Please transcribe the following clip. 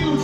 aquilo.